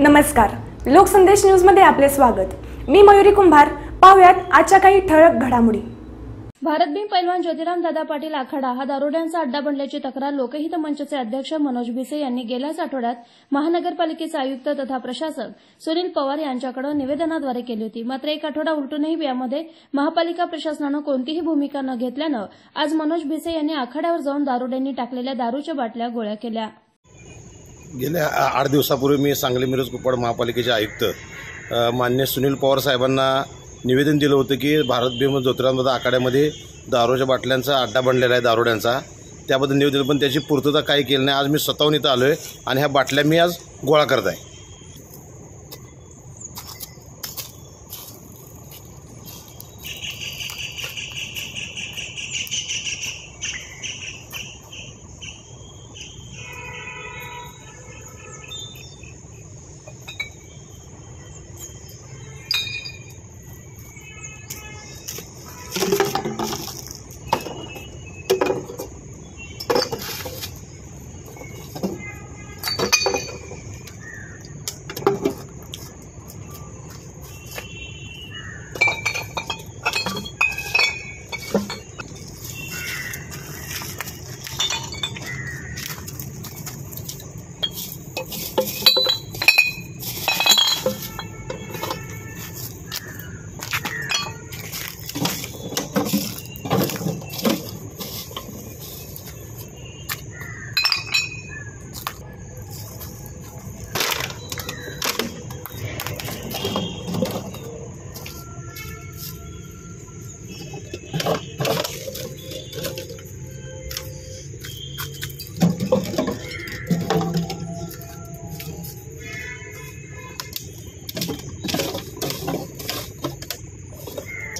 नमस्कार. लोकसंदेश न्यूजमध्ये आपले स्वागत. मी मयुरी कुंभार. पाहुयात आजच्या काही ठळक घडामोडी. भारतभीम पैलवान ज्योतिराम दादा पाटील आखाडा हा दारुड्यांचा अड्डा बनल्याची तक्रार लोकहित मंचचे अध्यक्ष मनोज भिसे यांनी गेल्याच आठवड्यात महानगरपालिकेचे आयुक्त तथा प्रशासक सुनील पवार यांच्याकडे निवेदनाद्वारे केली होती. मात्र एक आठवडा उलटूनही यामध्ये महापालिका प्रशासनानं कोणतीही भूमिका न घेतल्यानं आज मनोज भिसे यांनी आखाड्यावर जाऊन दारुड्यांनी टाकलेल्या दारूच्या बाटल्या गोळ्या केल्या. गेल्या आठ दिवसापूर्वी मी सांगली मिरज कुपवाड महापालिकेचे आयुक्त मान्य सुनील पवार साहेबांना निवेदन दिलं होतं की भारत भीम ज्योतिरामदादा आखाड्यामध्ये दारूच्या बाटल्यांचा अड्डा बनलेला आहे दारुड्यांचा. त्याबद्दल निवेदन पण त्याची पूर्तता काही केली नाही. आज मी स्वतःहून इथं आलो आहे आणि ह्या बाटल्या मी आज गोळा करत आहे.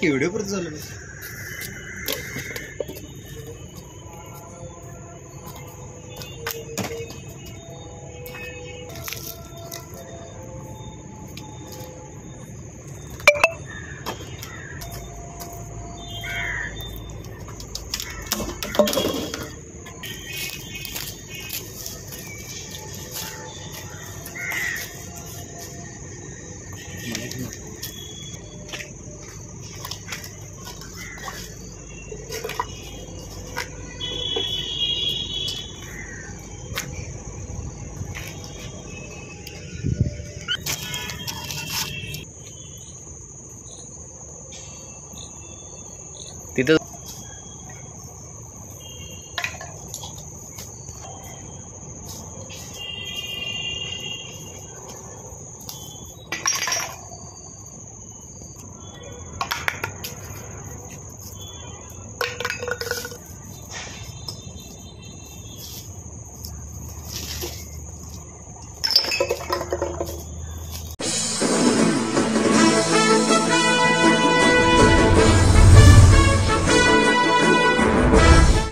व्हिडिओ पुरत झालं